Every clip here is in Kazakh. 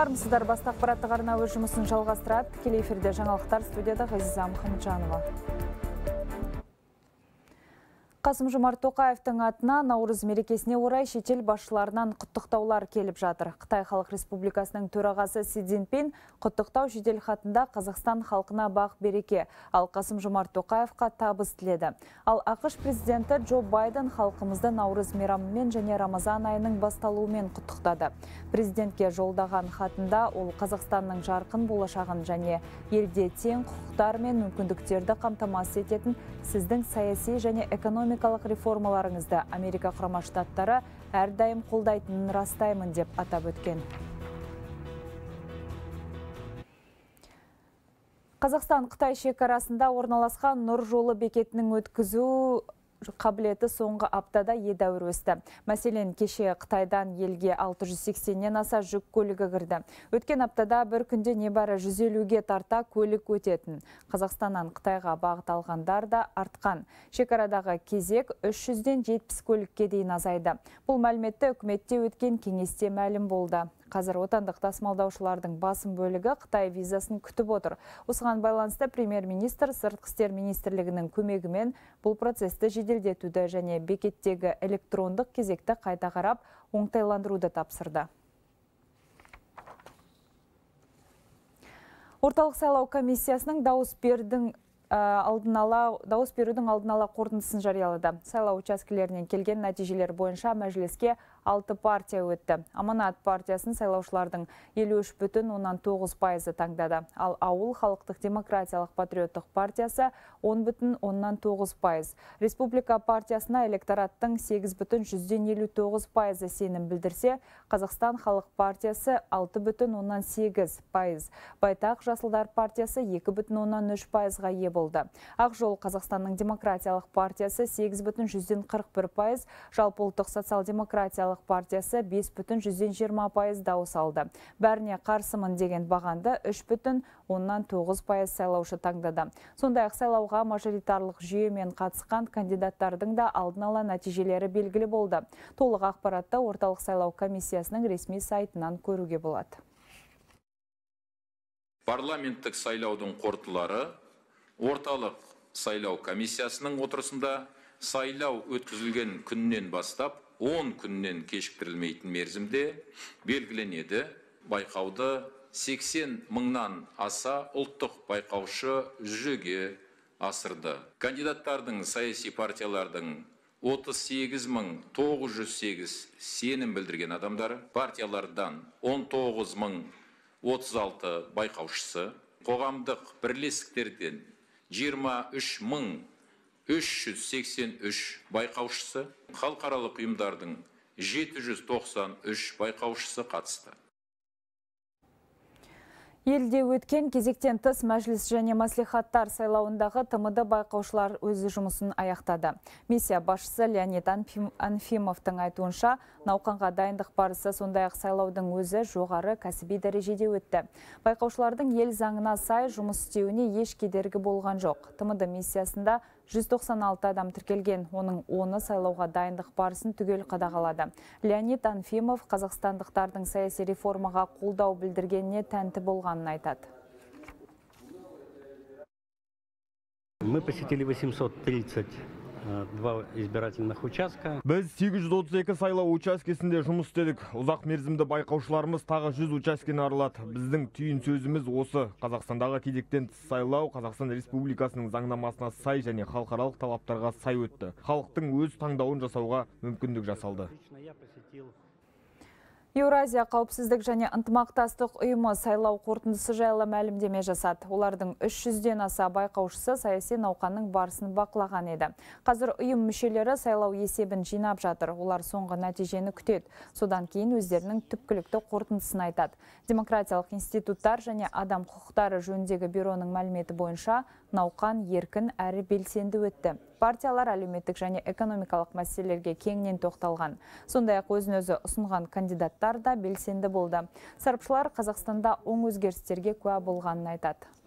армысыздар басты ақпараттық арна өз жұмысын жалғастырады. Тікелей эфирде жаңалықтар студияда ғазиза мұхамеджанова Қасым Жомарт Тоқаевтың атына наурыз мерекесіне орай шетел басшыларынан құттықтаулар келіп жатыр. Қытай Халық Республикасының төрағасы Си Цзиньпин құттықтау жедел хатында Қазақстан халқына бақ береке, ал Қасым Жомарт Тоқаевқа табыс тіледі. Ал ақш президенті Джо Байден халқымызды наурыз мейрамымен және Рамазан айының басталуымен құттықтады. Президентке жолдаған хатында ол Қазақстанның жарқын болашағын және елде тең құқықтар мен мүмкіндіктерді қамтамасыз ететін сіздің саяси және экономикалық реформаларыңызды Америка құрама штаттары әрдайым қолдайтынын растаймын деп атап өткен. Қазақстан Қытай шекарасында орналасқан Нұр жолы бекетінің өткізу қабілеті соңғы аптада едәуір өсті. Мәселен, кеше Қытайдан елге 680-нен аса жүк көлігі кірді. Өткен аптада бір күнде небәрі 150-ге тарта көлік өтетін. Қазақстаннан Қытайға бағыт алғандар да артқан. Шекарадағы кезек 300-ден 70 көлікке дейін азайды. Бұл мәліметті үкіметте өткен кеңесте мәлім болды қазір отандық тасымалдаушылардың басым бөлігі Қытай визасын күтіп отыр. Осыған байланысты премьер-министр сыртқы істер министрлігінің көмегімен бұл процесті жеделдетуді және бекеттегі электрондық кезекті қайта қарап оңтайландыруды тапсырды. Орталық сайлау комиссиясының дауыс бердің алдын дауыс берудің алдын ала қорытындысын жариялады. Сайлау учаскелерінен келген нәтижелер бойынша мәжіліске алты партия өтті. Аманат партиясын сайлаушылардың 53 бүтін оннан тоғыз пайызы таңдады. Ал ауыл халықтық демократиялық патриоттық партиясы 10 бүтін оннан тоғыз пайыз. Республика партиясына электораттың 8 бүтін жүзден елу тоғыз пайызы сенім білдірсе, Қазақстан халық партиясы 6 бүтін оннан сегіз пайыз. Байтақ жасылдар партиясы 2 бүтін оннан үш пайызға ие болды. Ақ жол Қазақстанның демократиялық партиясы 8 бүтін жүзден 41 пайыз, жалпы ұлттық социал-демократиялық демократиялық партиясы 5 бүтін 120 пайыз дауыс алды. Бәріне қарсымын деген бағанды 3 бүтін оннан 9 пайыз сайлаушы таңдады. Сондай ақ сайлауға мажоритарлық жүйемен қатысқан кандидаттардың да алдын ала нәтижелері белгілі болды. Толық ақпаратты орталық сайлау комиссиясының ресми сайтынан көруге болады. Парламенттік сайлаудың қорытылары орталық сайлау комиссиясының отырысында сайлау өткізілген күннен бастап 10 күннен кешіктірілмейтін мерзімде белгіленеді байқауды 80 мыңнан аса ұлттық байқаушы жүзеге асырды кандидаттардың саяси партиялардың 38 мың 908 сенім білдірген адамдары партиялардан 19 мың 36 байқаушысы қоғамдық бірлестіктерден 23 мың 383 байқаушысы, халықаралық ұйымдардың 793 байқаушысы қатысты. Елде өткен кезектен тыс мәжіліс және маслихаттар сайлауындағы ТМД байқаушылар өзі жұмысын аяқтады. Миссия басшысы Леонид Анфимовтың айтуынша, науқанға дайындық барысы сондай ақ сайлаудың өзі жоғары кәсіби дәрежеде өтті. Байқаушылардың ел заңына сай жұмыс істеуіне еш кедергі болған жоқ. ТМД миссиясында 196 адам тіркелген, оның оны сайлауға дайындық барысын түгел қадағалады. Леонид Анфимов қазақстандықтардың саяси реформаға қолдау білдіргеніне тәнті болғанын айтады. Мы посетили 830 два избирательных участка. Біз 832 сайлау учаскесінде жұмыс істедік. Ұзақ мерзімді байқаушыларымыз тағы 100 учаскені аралады. Біздің түйін сөзіміз осы. Қазақстандағы кезектен тыс сайлау Қазақстан Республикасының заңнамасына сай және халықаралық талаптарға сай өтті. Халықтың өз таңдауын жасауға мүмкіндік жасалды. Еуразия қауіпсіздік және ынтымақтастық ұйымы сайлау қорытындысы жайлы мәлімдеме жасады. Олардың 300-ден аса байқаушысы саяси науқанның барысын бақылаған еді. Қазір ұйым мүшелері сайлау есебін жинап жатыр. Олар соңғы нәтижені күтеді. Содан кейін өздерінің түпкілікті қорытындысын айтады. Демократиялық институттар және адам құқықтары жөніндегі бюроның мәліметі бойынша науқан еркін әрі белсенді өтті партиялар әлеуметтік және экономикалық мәселелерге кеңінен тоқталған. Сондай ақ өзін өзі ұсынған кандидаттар да белсенді болды. Сарапшылар қазақстанда оң өзгерістерге куә болғанын айтады.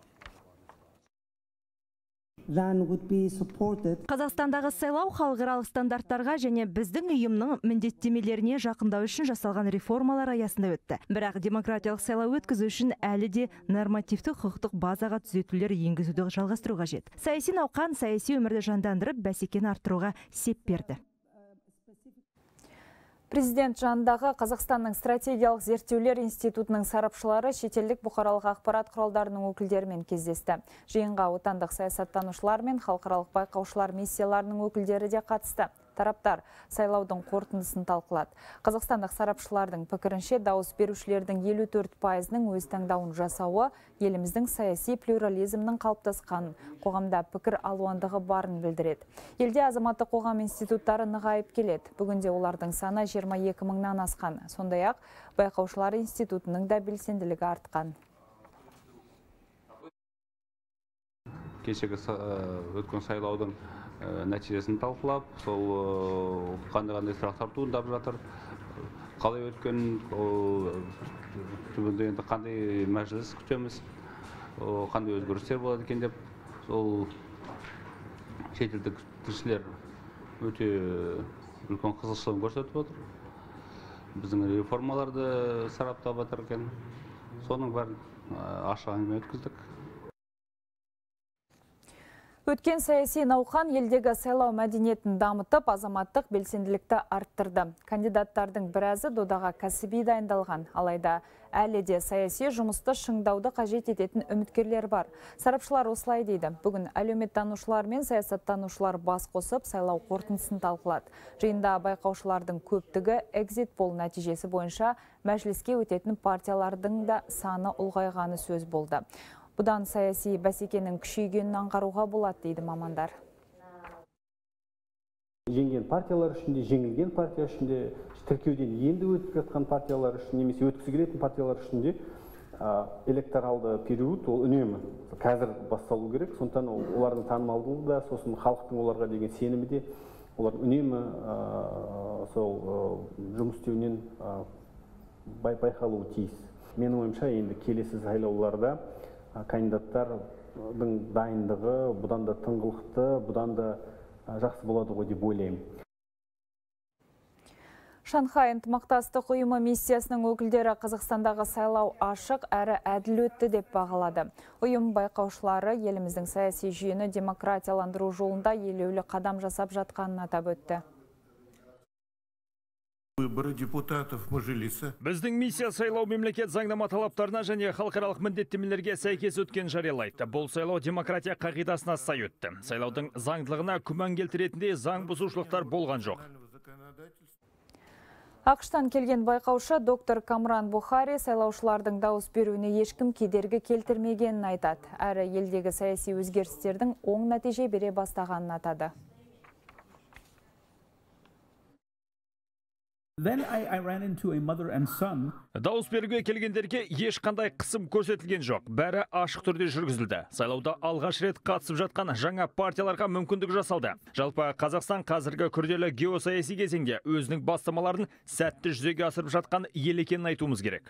Қазақстандағы сайлау халықаралық стандарттарға және біздің ұйымның міндеттемелеріне жақындау үшін жасалған реформалар аясында өтті. Бірақ демократиялық сайлау өткізу үшін әлі де нормативті құқықтық базаға түзетулер енгізуді жалғастыру қажет. Саяси науқан саяси өмірді жандандырып бәсекені арттыруға сеп берді. Президент жанындағы Қазақстанның стратегиялық зерттеулер институтының сарапшылары шетелдік бұқаралық ақпарат құралдарының өкілдерімен кездесті. Жиынға отандық саясаттанушылар мен халықаралық байқаушылар миссияларының өкілдері де қатысты тараптар сайлаудың қорытындысын талқылады. Қазақстандық сарапшылардың пікірінше дауыс берушілердің 54 пайызының өз таңдауын жасауы еліміздің саяси плюрализмнің қалыптасқанын қоғамда пікір алуандығы барын білдіреді. Елде азаматтық қоғам институттары нығайып келеді. Бүгінде олардың саны 22 мыңнан асқан. Сондай ақ байқаушылар институтының да белсенділігі артқан. Кешегі өткен сайлаудың Э, нәтижесін талқылап сол э, қандай қандай сұрақтар туындап жатыр. Қалай өткен түбінде енді қандай мәжіліс күтеміз қандай өзгерістер болады екен деп сол шетелдік тілшілер өте үлкен қызығушылығын көрсетіп отыр. Біздің реформаларды сараптап жатыр екен. Соның бәрін ашық әңгіме өткіздік. Өткен саяси науқан елдегі сайлау мәдениетін дамытып, азаматтық белсенділікті арттырды. Кандидаттардың біразы додаға кәсіби дайындалған, алайда әлі де саяси жұмысты шыңдауды қажет ететін үміткерлер бар. Сарапшылар осылай дейді. Бүгін әлеуметтанушылар мен саясаттанушылар бас қосып, сайлау қорытындысын талқылады. Жиында байқаушылардың көптігі экзит пол нәтижесі бойынша мәжіліске өтетін партиялардың да саны ұлғайғаны сөз болды. Бұдан саяси бәсекенің күшейгенін аңғаруға болады дейді мамандар. Жеңген партиялар үшін де, жеңілген партия үшін де, тіркеуден енді өтіп жатқан партиялар үшін немесе өткісі келетін партиялар үшін де электоралды период ол үнемі қазір басталу керек сондықтан олардың танымалдығы да сосын халықтың оларға деген сенімі де олар үнемі сол жұмыс істеуінен байқалуы тиіс менің ойымша енді келесі сайлауларда кандидаттардың дайындығы бұдан да тыңғылықты бұдан да жақсы болады ғой деп ойлаймын Шанхай ынтымақтастық ұйымы миссиясының өкілдері Қазақстандағы сайлау ашық әрі әділ өтті деп бағалады. Ұйым байқаушылары еліміздің саяси жүйені демократияландыру жолында елеулі қадам жасап жатқанын атап өтті выборы депутатов Мажилиса. Біздің миссия сайлау мемлекет заңнама талаптарына және халықаралық міндеттемелерге сәйкес өткен жариялайды. Бұл сайлау демократия қағидасына сай өтті. Сайлаудың заңдылығына күмән келтіретіндей заң бұзушылықтар болған жоқ. Ақштан келген байқаушы доктор Камран Бухари сайлаушылардың дауыс беруіне ешкім кедергі келтірмегенін айтады. Әрі елдегі саяси өзгерістердің оң нәтиже бере бастағанын атады. Дауыс беруге келгендерге ешқандай қысым көрсетілген жоқ. Бәрі ашық түрде жүргізілді. Сайлауда алғаш рет қатысып жатқан жаңа партияларға мүмкіндік жасалды. Жалпы Қазақстан қазіргі күрделі геосаяси кезеңде өзінің бастамаларын сәтті жүзеге асырып жатқан ел екенін айтуымыз керек.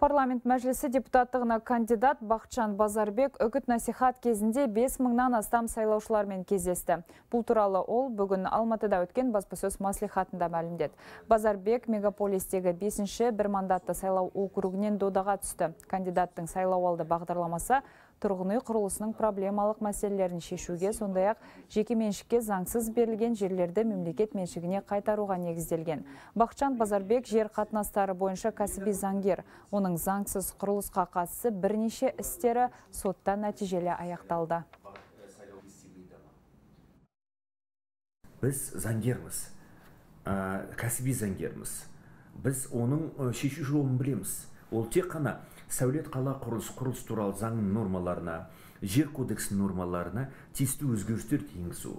Парламент мәжілісі депутаттығына кандидат Бақытжан Базарбек үгіт насихат кезінде 5 мыңнан астам сайлаушылармен кездесті. Бұл туралы ол бүгін Алматыда өткен баспасөз маслихатында мәлімдеді. Базарбек мегаполистегі 5-ші бір мандатты сайлау округінен додаға түсті. Кандидаттың сайлау алды бағдарламасы тұрғын үй құрылысының проблемалық мәселелерін шешуге сондай ақ жеке меншікке заңсыз берілген жерлерді мемлекет меншігіне қайтаруға негізделген. Бақытжан базарбек жер қатынастары бойынша кәсіби заңгер. Оның заңсыз құрылысқа қатысты бірнеше істері сотта нәтижелі аяқталды. Біз заңгерміз. Кәсіби заңгерміз. Біз оның шешу жолын білеміз. Ол тек қана сәулет қала құрылыс құрылыс туралы заңның нормаларына жер кодексінің нормаларына тиісті өзгерістерді енгізу.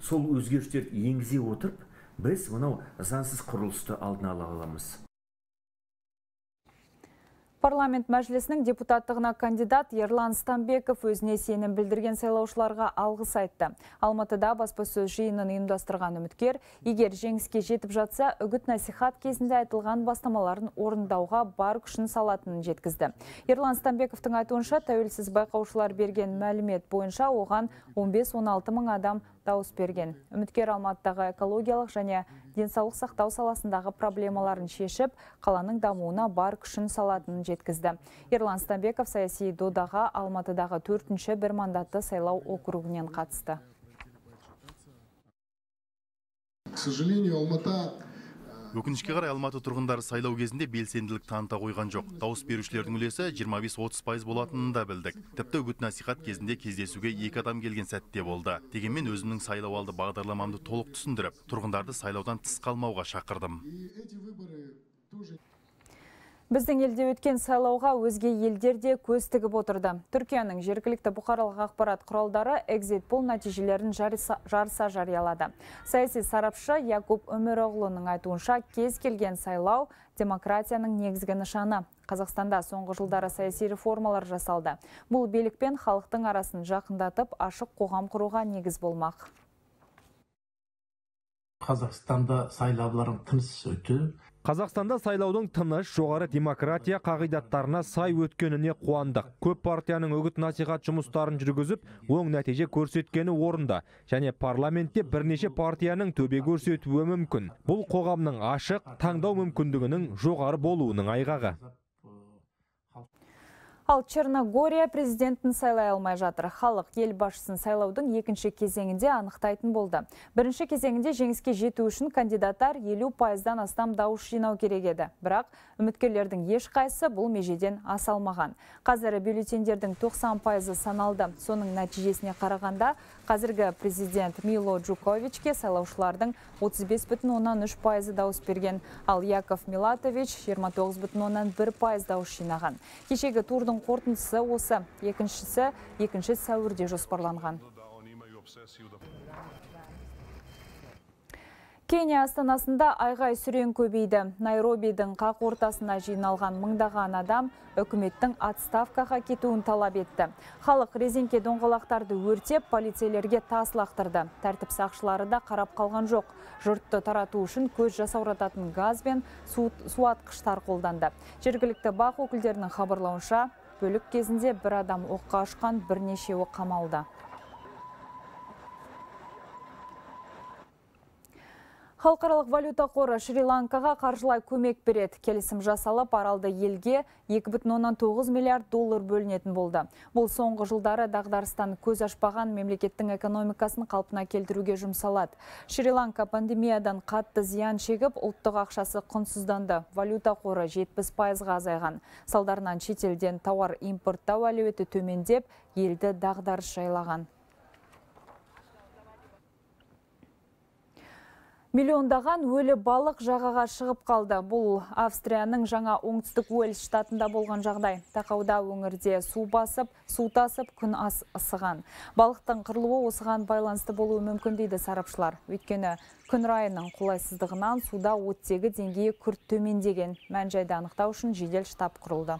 Сол өзгерістерді енгізе отырып біз мынау заңсыз құрылысты алдын ала аламыз. Парламент мәжілісінің депутаттығына кандидат Ерлан Стамбеков өзіне сенім білдірген сайлаушыларға алғыс айтты. Алматыда баспасөз жиынын ұйымдастырған үміткер, егер жеңіске жетіп жатса, үгіт насихат кезінде айтылған бастамаларын орындауға бар күшін салатынын жеткізді. Ерлан Стамбековтың айтуынша тәуелсіз байқаушылар берген мәлімет бойынша оған 15-16 мың адам дауыс берген. Үміткер Алматыдағы экологиялық және денсаулық сақтау саласындағы проблемаларын шешіп, қаланың дамуына бар күшін салатынын жеткізді. Ерлан Стамбеков саяси додаға Алматыдағы төртінші бір мандатты сайлау округінен қатысты. К сожалению, Алмата өкінішке қарай алматы тұрғындары сайлау кезінде белсенділік таныта қойған жоқ. Дауыс берушілердің үлесі 25-30 пайыз болатынын да білдік. Тіпті үгіт насихат кезінде кездесуге екі адам келген сәтте болды. Дегенмен өзімнің сайлауалды бағдарламамды толық түсіндіріп тұрғындарды сайлаудан тыс қалмауға шақырдым. Біздің елде өткен сайлауға өзге елдер де көз тігіп отырды. Түркияның жергілікті бұқаралық ақпарат құралдары экзит пол нәтижелерін жарыса, жариялады. Саяси сарапшы Якуб Өміроғлының айтуынша кез келген сайлау демократияның негізгі нышаны. Қазақстанда соңғы жылдары саяси реформалар жасалды. Бұл билік пен халықтың арасын жақындатып, ашық қоғам құруға негіз болмақ. Қазақстанда сайлаулардың тыныс өтті Қазақстанда сайлаудың тыныш жоғары демократия қағидаттарына сай өткеніне қуандық. Көп партияның үгіт насихат жұмыстарын жүргізіп, оң нәтиже көрсеткені орында және парламентте бірнеше партияның төбе көрсетуі мүмкін. Бұл қоғамның ашық, таңдау мүмкіндігінің жоғары болуының айғағы. Ал Черногория президентін сайлай алмай жатыр. Халық ел басшысын сайлаудың екінші кезеңінде анықтайтын болды. Бірінші кезеңінде жеңіске жету үшін кандидаттар 50 пайыздан астам дауыс жинау керек еді. Бірақ үміткерлердің ешқайсысы бұл межеден аса алмаған. Қазір бюллетендердің 90 пайызы саналды. Соның нәтижесіне қарағанда қазіргі президент Мило Джуковичке сайлаушылардың 35,3 пайызы дауыс берген. Ал Яков Милатович 29,1 пайыз дауыс жинаған. Кешегі турдың қорытындысы осы. Екіншісі екінші сәуірде жоспарланған. Кения астанасында айғай сүрен көбейді. Найробидің қақ ортасына жиналған мыңдаған адам үкіметтің отставкаға кетуін талап етті. Халық резеңке доңғалақтарды өртеп, полицейлерге тас лақтырды. Тәртіп сақшылары да қарап қалған жоқ. Жұртты тарату үшін көз жасаурататын газ бен суатқыштар қолданды. Жергілікті бақ өкілдерінің хабарлауынша, бөлік кезінде бір адам оққа ұшқан бірнешеуі қамалды. Халықаралық валюта қоры Шри-Ланкаға қаржылай көмек береді. Келісім жасалып, аралды елге 2,9 миллиард доллар бөлінетін болды. Бұл соңғы жылдары дағдарыстан көз ашпаған мемлекеттің экономикасын қалпына келтіруге жұмсалады. Шри-Ланка пандемиядан қатты зиян шегіп, ұлттық ақшасы құнсызданды. Валюта қоры 70 пайызға азайған. Салдарынан шетелден тауар импорттау әлеуеті төмендеп, елді дағдарыс жайлаған. Миллиондаған өлі балық жағаға шығып қалды. Бұл Австрияның жаңа оңтүстік Уэльс штатында болған жағдай. Тақауда өңірде су басып, су тасып күн ас ысыған. Балықтың қырылуы осыған байланысты болуы мүмкін дейді сарапшылар. Өйткені күн райының қолайсыздығынан суда оттегі деңгейі күрт төмендеген. Мән жайды анықтау үшін жедел штаб құрылды.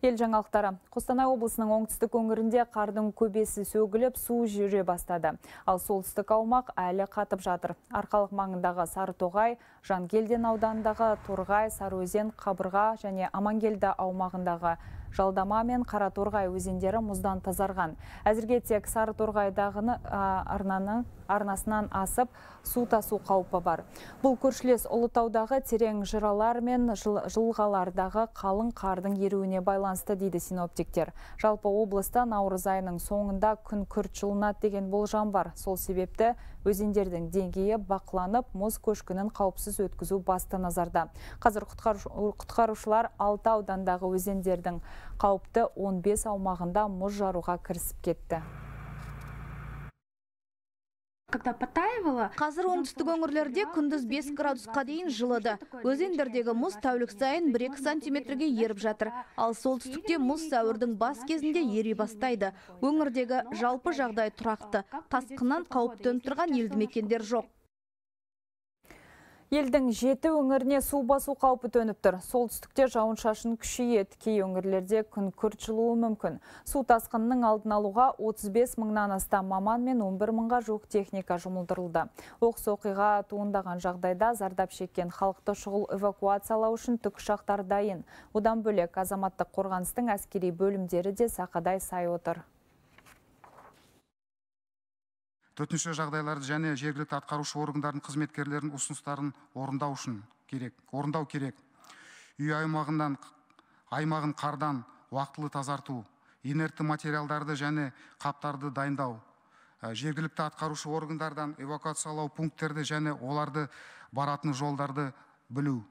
Ел жаңалықтары. Қостанай облысының оңтүстік өңірінде қардың көбесі сөгіліп, су жүре бастады. Ал солтүстік аумақ әлі қатып жатыр. Арқалық маңындағы Сарытоғай, Жангелден ауданындағы Торғай, Сарыөзен, Қабырға және Амангелді аумағындағы жалдама мен қараторғай өзендері мұздан тазарған. Әзірге тек Сарыторғайдағыны арнаны арнасынан асып су тасу қаупі бар. Бұл көршілес Ұлытаудағы терең жыралар мен жылғалардағы қалың қардың еруіне байланысты дейді синоптиктер. Жалпы облыста наурыз айының соңында күн күрт жылынады деген болжам бар. Сол себепті өзендердің деңгейі бақыланып, мұз көшкінін қауіпсіз өткізу басты назарда. Қазір құтқарушылар алты аудандағы өзендердің қауіпті 15 аумағында мұз жаруға кірісіп кетті. Когда потаивало қазір оңтүстік өңірлерде күндіз 5 градусқа дейін жылыды. өзендердегі мұз тәулік сайын 1-2 сантиметрге еріп жатыр. Ал солтүстікте мұз сәуірдің бас кезінде ери бастайды. өңірдегі жалпы жағдай тұрақты. Тасқыннан қауіп төніп тұрған елді мекендер жоқ. Елдің жеті өңіріне су басу қаупі төніп тұр. Солтүстікте жауын шашын күшейеді, кей өңірлерде күн күрт жылуы мүмкін. Су тасқынының алдын алуға 35 мыңнан астам маман мен 11 мыңға жуық техника жұмылдырылды. Оқыс оқиға туындаған жағдайда зардап шеккен халықты шұғыл эвакуациялау үшін тікұшақтар дайын. Одан бөлек азаматтық қорғаныстың әскери бөлімдері де сақадай сай отыр. Төтенше жағдайларды және жергілікті атқарушы органдардың қызметкерлерінің ұсыныстарын орындау үшін керек орындау керек. Үй аймағынан аймағын қардан уақытылы тазарту инертті материалдарды және қаптарды дайындау жергілікті атқарушы органдардан эвакуациялау пункттерді және оларды баратын жолдарды білу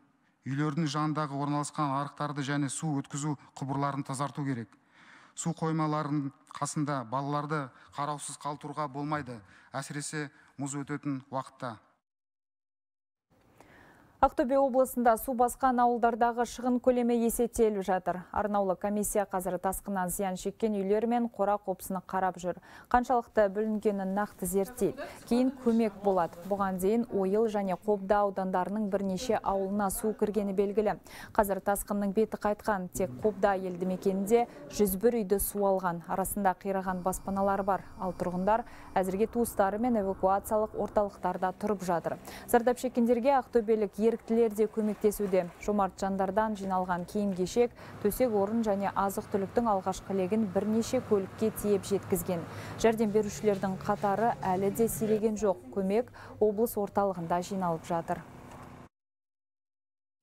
үйлердің жанындағы орналасқан арықтарды және су өткізу құбырларын тазарту керек. Су қоймаларының қасында балаларды қараусыз қалтыруға болмайды. Әсіресе мұз өтетін уақытта. Ақтөбе облысында су басқан ауылдардағы шығын көлемі есептеліп жатыр. Арнаулы комиссия қазір тасқыннан зиян шеккен үйлер мен қора қопсыны қарап жүр. Қаншалықты бүлінгенін нақты зерттейді. Кейін көмек болады. Бұған дейін ойыл және қобда аудандарының бірнеше ауылына су кіргені белгілі. Қазір тасқынның беті қайтқан тек қобда елді мекенінде 101 үйді су алған. Арасында қираған баспаналар бар. Ал тұрғындар әзірге туыстары мен эвакуациялық орталықтарда тұрып жатыр. Зардап шеккендерге ақтөбелік еріктілер де көмектесуде. Жомарт жандардан жиналған киім кешек, төсек орын және азық түліктің алғашқы легін бірнеше көлікке тиеп жеткізген. Жәрдем берушілердің қатары әлі де сиреген жоқ. Көмек облыс орталығында жиналып жатыр.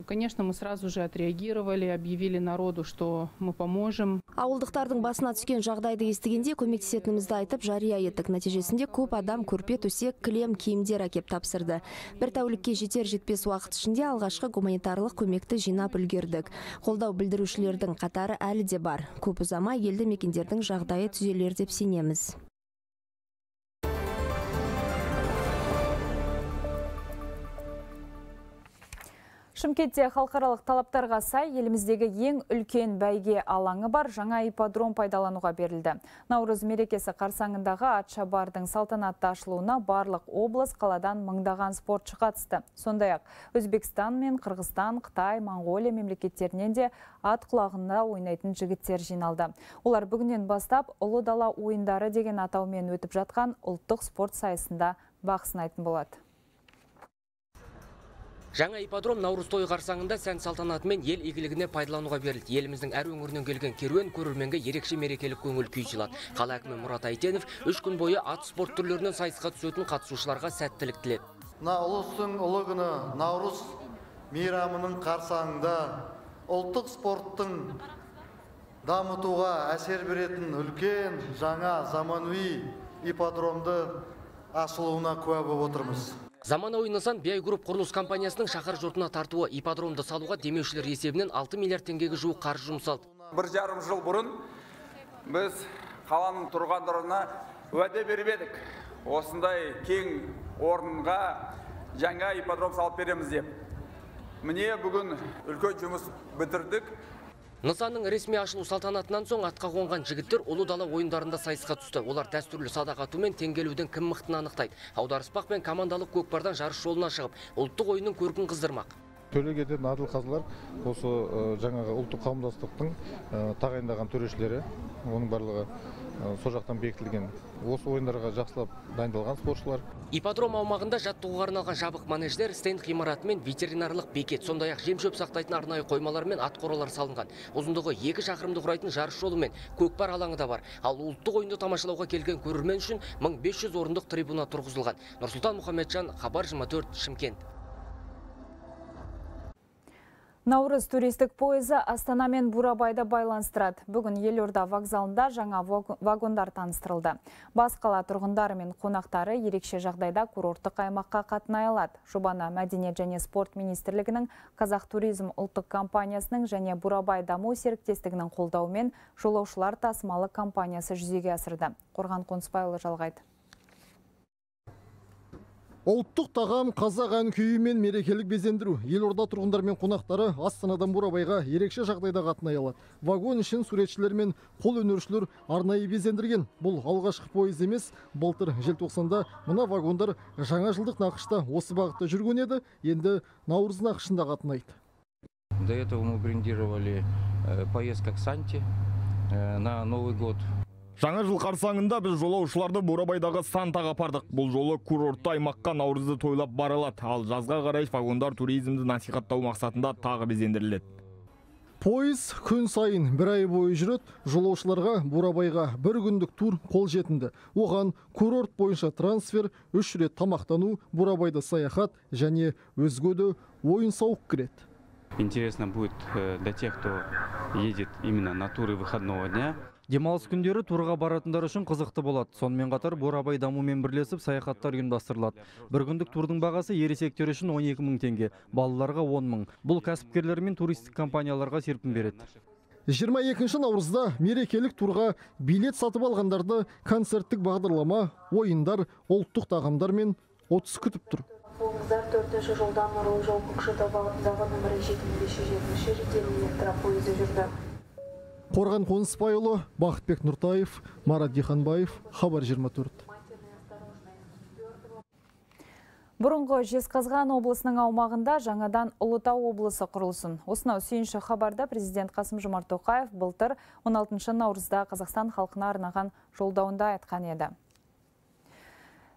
Конечно, мы сразу же отреагировали, объявили народу, что мы поможем. Ауылдықтардың басына түскен жағдайды естігенде көмектесетінімізді айтып жария еттік. Нәтижесінде көп адам көрпе төсек, кілем, киімдер әкеп тапсырды. Бір тәулікке жетер жетпес уақыт ішінде алғашқы гуманитарлық көмекті жинап үлгердік. Қолдау білдірушілердің қатары әлі де бар. Көп ұзамай елді мекендердің жағдайы түзелер деп сенеміз. Шымкентте халықаралық талаптарға сай еліміздегі ең үлкен бәйге алаңы бар жаңа ипподром пайдалануға берілді. Наурыз мерекесі қарсаңындағы Атшабардың салтанатты ашылуына барлық облыс қаладан мыңдаған спортшы қатысты. Сондай-ақ Өзбекстан мен Қырғызстан, Қытай, Моңғолия мемлекеттерінен де ат құлағында ойнайтын жігіттер жиналды. Олар бүгіннен бастап ұлы дала ойындары деген атаумен өтіп жатқан ұлттық спорт сайысында бақ болады. Жаңа ипподром наурыз тойы қарсаңында сән салтанатымен ел игілігіне пайдалануға берілді. Еліміздің әр өңірінен келген керуен көрерменге ерекше мерекелік көңіл күй сыйлады. Қала әкімі Мұрат Әйтенов үш күн бойы ат спорт түрлерінен сайысқа түсетін қатысушыларға сәттілік тіледі. Мына ұлы күні наурыз мейрамының қарсаңында ұлттық спорттың дамытуға әсер беретін үлкен жаңа заманауи ипподромды ашылуына куә болып отырмыз Заманауи нысан Биай групп құрылыс компаниясының шаһар жұртына тартуы ипподромды салуға демеушілер есебінен 6 миллиард теңгеге жуық қаржы жұмсалды. Бір жарым жыл бұрын біз қаланың тұрғындарына уәде беріп едік. Осындай кең орынға жаңа ипподром салып береміз деп. Міне бүгін үлкен жұмыс бітірдік. Нысанның ресми ашылу салтанатынан соң атқа қонған жігіттер ұлы дала ойындарында сайысқа түсті. Олар дәстүрлі садақ ату мен теңгелуден кім мықтыны анықтайды. Аударыспақ пен командалық көкпардан жарыс жолына шығып, ұлттық ойынның көркін қыздырмақ. Төле адыл қазылар осы жаңағы ұлттық қауымдастықтың тағайындаған төрешілері, оның барлығы сол жақтан бекітілген. Осы ойындарға жақсылап дайындалған спортшылар. Ипподром аумағында жаттығуға арналған жабық манеждер стенд ғимараты мен ветеринарлық бекет сондай ақ жем шөп сақтайтын арнайы қоймалар мен ат қоралар салынған. Ұзындығы екі шақырымды құрайтын жарыс жолы мен көкпар алаңы да бар. Ал ұлттық ойынды тамашалауға келген көрермен үшін 1500 орындық трибуна тұрғызылған. Нұрсұлтан мұхамеджан хабар 24 шымкент. Наурыз туристік пойызы Астана мен Бурабайды байланыстырады. Бүгін Елорда вокзалында жаңа вагондар таныстырылды. Бас қала тұрғындары мен қонақтары ерекше жағдайда курорттық аймаққа қатынай алады. Жобаны Мәдениет және спорт министрлігінің Қазақ туризм ұлттық компаниясының және Бурабай даму серіктестігінің қолдауымен жолаушылар тасымалы компаниясы жүзеге асырды. Қорған Қонысбайұлы жалғайды. Ұлттық тағам қазақ ән күйі мен мерекелік безендіру елорда тұрғындар мен қонақтары астанадан бурабайға ерекше жағдайда қатынай алады. Вагон ішін суретшілер мен қол өнершілер арнайы безендірген. Бұл алғашқы пойыз емес былтыр желтоқсанда мына вагондар жаңа жылдық нақышта осы бағытта жүрген еді. Енді наурыз нақышында қатынайды. До этого мы брендировали э, поездка к Санте э, на Новый год. Жаңа жыл қарсаңында біз жолаушыларды Бурабайдағы Сантаға апардық. Бұл жолы курортты аймаққа наурызды тойлап баралады. Ал жазға қарай вагондар туризмді насихаттау мақсатында тағы безендіріледі. Пойыз күн сайын бір ай бойы жүреді, жолаушыларға Бурабайға бір күндік тур қолжетімді. Оған курорт бойынша трансфер, үш рет тамақтану, Бурабайда саяхат және өзге де ойын сауық кіреді. Интересно будет э, для тех, кто едет именно на туры выходного дня. Демалыс күндері турға баратындар үшін қызықты болады. Сонымен қатар бурабай дамумен бірлесіп саяхаттар ұйымдастырылады. Бір күндік турдың бағасы ересектер үшін 12 мың теңге балаларға 10 мың. Бұл кәсіпкерлер мен туристік компанияларға серпін береді. 22 наурызда мерекелік турға билет сатып алғандарды концерттік бағдарлама ойындар ұлттық тағамдар мен отыз күтіп тұр. Жолдан нұрлы жол көкшетау бағытындағы нөмірі жеті мың бес жүз жетінші жедел электропойызы жүрді. Қорған қонысбайұлы бақытбек нұртаев марат диханбаев хабар 24 Бұрынғы Жезқазған облысының аумағында жаңадан Ұлытау облысы құрылсын. Осынау сүйінші хабарда президент Қасым Жомарт Тоқаев былтыр 16 наурызда Қазақстан халқына арнаған жолдауында айтқан еді.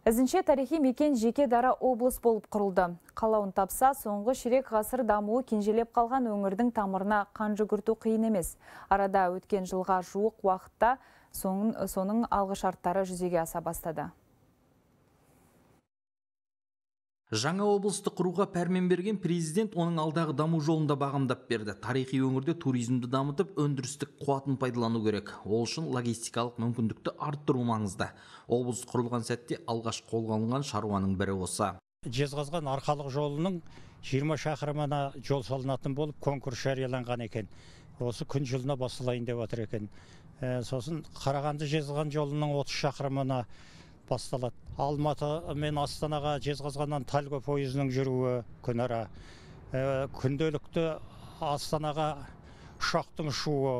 Ізінше тарихи мекен жеке дара облыс болып құрылды. Қалауын тапса, соңғы ширек ғасыр дамуы кенжелеп қалған өңірдің тамырына қан жүгірту қиын емес. Арада өткен жылға жуық уақытта соның алғы шарттары жүзеге аса бастады. Жаңа облысты құруға пәрмен берген президент оның алдағы даму жолында бағамдап берді. Тарихи өңірде туризмді дамытып, өндірістік қуатын пайдалану керек. Ол үшін логистикалық мүмкіндікті арттыру маңызды. Облыс құрылған сәтте алғаш қолға алынған шаруаның бірі осы. Жезқазған арқалық жолының 20 шақырымына жол салынатын болып конкурс жарияланған екен. Осы күн жылына басталайын деп отыр екен. сосын Қарағанды Жезқазған жолының 30 шақырымына басталады алматы мен астанаға жезқазғаннан тальго пойызының жүруі күнара. Ә, күнделікті астанаға ұшақтың ұшуы.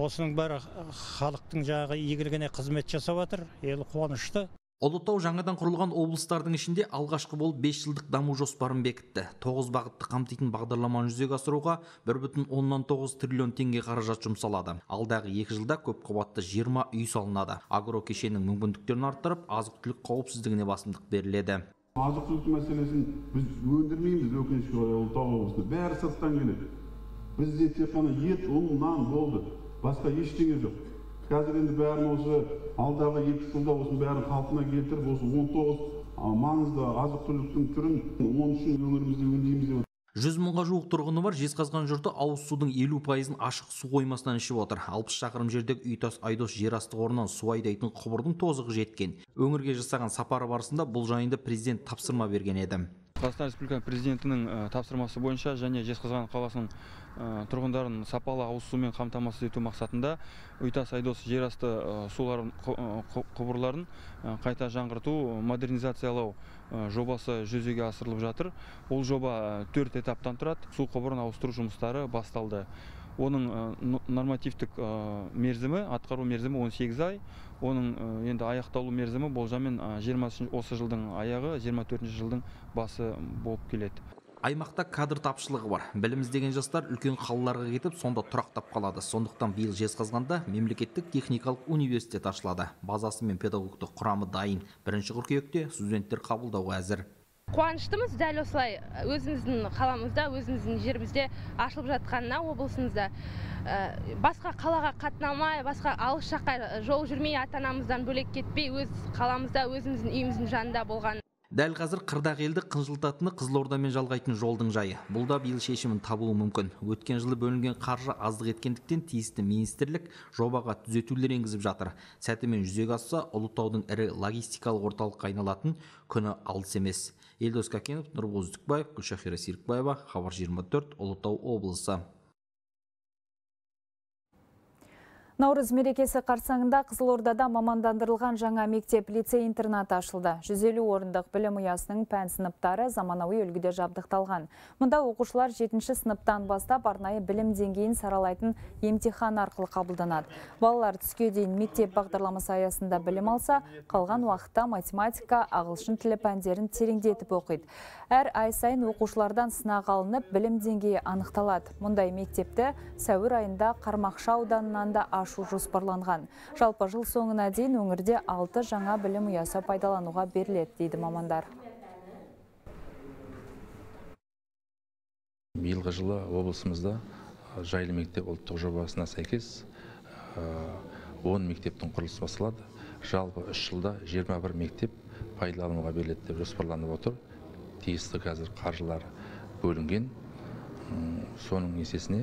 Осының бәрі халықтың жаңағы игілігіне қызмет жасап жатыр ел қуанышты. Ұлытау жаңадан құрылған облыстардың ішінде алғашқы болып 5 жылдық даму жоспарын бекітті. 9 бағытты қамтитын бағдарламаны жүзеге асыруға 1,9 триллион теңге қаражат жұмсалады. Алдағы 2 жылда көп қабатты 20 үй салынады. Агро кешеннің мүмкіндіктерін арттырып, азық-түлік қауіпсіздігіне басымдық беріледі. Азық-түлік мәселесін біз өндірмейміз өкінішке орай Ұлытау облысында. Бәрі сырттан келеді. Бізде тек қана ет, ұн, нан болды. Басқа ештеңе жоқ қазір енді бәрін осы алдағы екі жылда осының бәрін қалпына келтіріп осы он тоғыз маңызды азық түліктің түрін он үшін өңірімізде өңдейміз деп жүз мыңға жуық тұрғыны бар жезқазған жұрты ауыз судың елу пайызын ашық су қоймасынан ішіп отыр. Алпыс шақырым жердегі үйтас айдос жерасты қорынан су айдайтын құбырдың тозығы жеткен. Өңірге жасаған сапары барысында бұл жайында президент тапсырма берген еді. Қазақстан республикасы президентінің тапсырмасы бойынша және жезқазған қаласының тұрғындарын сапалы ауыз сумен қамтамасыз ету мақсатында үйтас айдос жерасты суларын құбырларын қайта жаңғырту модернизациялау жобасы жүзеге асырылып жатыр. Бұл жоба төрт этаптан тұрады. Су құбырын ауыстыру жұмыстары басталды. Оның нормативтік мерзімі атқару мерзімі 18 ай. Оның енді аяқталу мерзімі болжаммен 20 осы жылдың аяғы 24 жылдың басы болып келеді. Аймақта кадр тапшылығы бар. Білім іздеген жастар үлкен қалаларға кетіп сонда тұрақтап қалады. Сондықтан биыл жезқазғанда мемлекеттік техникалық университет ашылады. Базасы мен педагогтық құрамы дайын. Бірінші қыркүйекте студенттер қабылдауға әзір. Қуаныштымыз дәл осылай. Өзіміздің қаламызда өзіміздің жерімізде ашылып жатқанына облысымызда басқа қалаға қатынамай басқа алыс жаққа жол жүрмей ата анамыздан бөлек кетпей өз қаламызда өзіміздің үйіміздің жанында болған дәл қазір қырдағы елді қынжылтатыны қызылордамен жалғайтын жолдың жайы. Бұл да биыл шешімін табуы мүмкін. Өткен жылы бөлінген қаржы аздық еткендіктен тиісті министрлік жобаға түзетулер енгізіп жатыр. Сәтімен жүзеге асса ұлытаудың ірі логистикалық орталыққа айналатын күні алыс емес. Елдос кәкенов нұрбол үздікбаев гүлшахира серікбаева хабар 24 ұлытау облысы. Наурыз мерекесі қарсаңында Қызылордада мамандандырылған жаңа мектеп лицей интернат ашылды. 150 орындық білім ұясының пән сыныптары заманауи үлгіде жабдықталған. Мұнда оқушылар 7 сыныптан бастап арнайы білім деңгейін саралайтын емтихан арқылы қабылданады. Балалар түске дейін мектеп бағдарламасы аясында білім алса, қалған уақытта математика, ағылшын тілі пәндерін тереңдетіп оқиды. Әр ай сайын оқушылардан сынақ алынып, білім деңгейі анықталады. Мұндай мектепті сәуір айында Қармақша ауданынан да ашу жоспарланған. Жалпы жыл соңына дейін өңірде 6 жаңа білім ұясы пайдалануға беріледі, дейді мамандар. биылғы жылы облысымызда жайлы мектеп ұлттық жобасына сәйкес 10 мектептің құрылысы басталады жалпы үш жылда 21 мектеп пайдалануға беріледі деп жоспарланып отыр тиісті қазір қаржылар бөлінген соның есесіне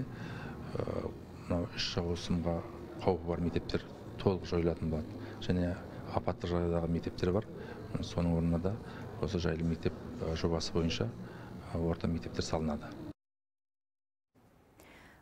мынау үш ауысымға қаупі бар мектептер толық жойылатын болады және апаттық жағдайдағы мектептер бар соның орнына да осы жайлы мектеп жобасы бойынша орта мектептер салынады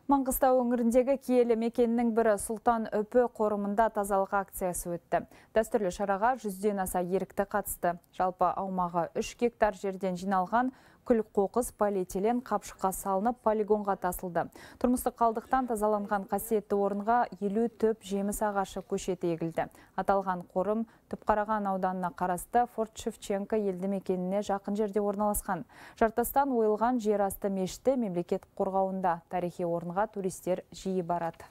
Маңғыстау өңіріндегі киелі мекеннің бірі Сұлтан Өпі қорымында тазалық акциясы өтті. Дәстүрлі шараға жүзден аса ерікті қатысты. Жалпы аумағы 3 гектар жерден жиналған күл қоқыс полиэтилен қапшыққа салынып полигонға тасылды. Тұрмыстық қалдықтан тазаланған қасиетті орынға елу төп жеміс ағашы көшеті егілді. Аталған қорым Түпқараған ауданына қарасты Форт Шевченко елді мекеніне жақын жерде орналасқан. Жартастан ойылған жер асты мешіті мемлекет қорғауында тарихи орынға туристер жиі барады.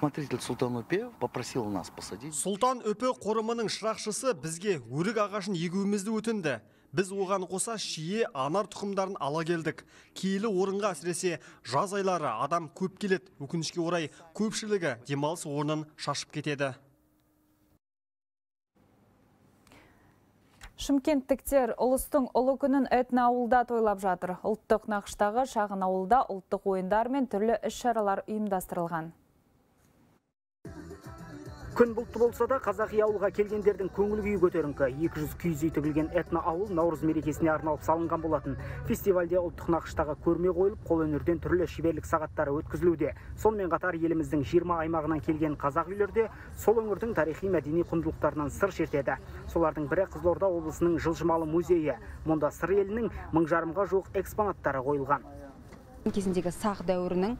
Смотритель Султан Өпе попросил нас посадить. Сұлтан Өпе қорымының шырақшысы бізге өрік ағашын егуімізді өтінді. Біз оған қоса шие анар тұқымдарын ала келдік. Киелі орынға әсіресе жаз айлары адам көп келеді. Өкінішке орай көпшілігі демалыс орнын шашып кетеді. Шымкенттіктер ұлыстың ұлы күнін этно ауылда тойлап жатыр. Ұлттық нақыштағы шағын ауылда ұлттық ойындар мен түрлі іс-шаралар ұйымдастырылған. Күн бұлтты болса да қазақи ауылға келгендердің көңіл күйі көтеріңкі 200 күйіз үй тігілген этно ауыл наурыз мерекесіне арналып салынған болатын. Фестивальде ұлттық нақыштағы көрме қойылып, қолөнерден түрлі шеберлік сағаттары өткізілуде. Сонымен қатар еліміздің 20 аймағынан келген қазақ үйлерде сол өңірдің тарихи мәдени құндылықтарынан сыр шертеді. Солардың бірі Қызылорда облысының жылжымалы музейі. Мұнда сыр елінің мың жарымға жуық экспонаттары қойылған кезіндегі сақ дәуірінің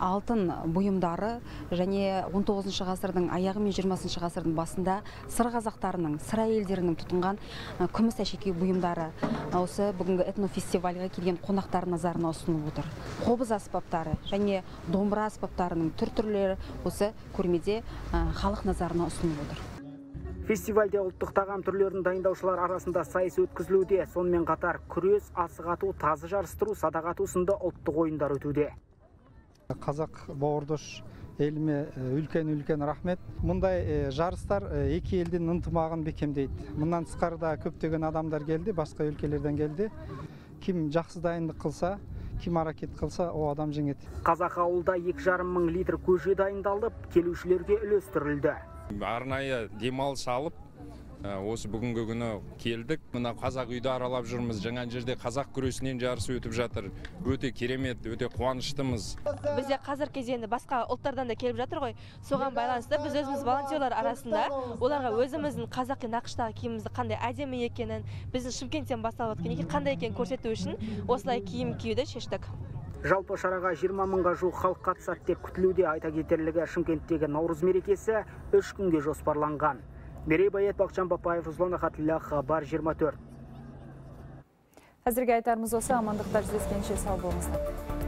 алтын бұйымдары және 19 ғасырдың аяғы мен 20 ғасырдың басында сыр қазақтарының сыр әйелдерінің тұтынған күміс әшекей бұйымдары. Осы бүгінгі этнофестивальға келген қонақтар назарына ұсынылып отыр. Қобыз аспаптары және домбыра аспаптарының түр түрлері осы көрмеде халық назарына ұсынылып отыр. Фестивальде ұлттық тағам түрлерін дайындаушылар арасында сайыс өткізілуде. Сонымен қатар күрес, асық ату, тазы жарыстыру, садақ ату сынды ұлттық ойындар өтуде. Қазақ бауырдыш еліме үлкен үлкен рахмет. Мұндай жарыстар екі елдің ынтымағын бекемдейді. Мұнан тысқарыда көптеген адамдар келді, басқа өлкелерден келді. Ким жақсы дайындық қылса, ким аракет қылса, о адам жеңеді. Қазақ ауылда 2,5 мың литр көже дайындалып, келушілерге үлестірілді арнайы демалыс алып осы бүгінгі күні келдік. Мына қазақ үйді аралап жүрміз. Жаңа жерде қазақ күресінен жарысы өтіп жатыр. Өте керемет өте қуаныштымыз. Бізде қазір кезде басқа ұлттардан да келіп жатыр ғой. Соған байланысты біз өзіміз волонтерлар арасында оларға өзіміздің қазақи нақыштағы киімімізді қандай әдемі екенін біздің шымкенттен басталып қандай екенін көрсету үшін осылай киім киюді шештік. Жалпы шараға 20 мыңға жуық халық қатысады деп күтілуде айта кетерлігі Шымкенттегі наурыз мерекесі үш күнге жоспарланған. Мерей Баят Бақчан Бапаев, Руслан Ахатіллә, Хабар 24. Әзірге айтарымыз осы амандықтар жүздескенше сау болыңыздар.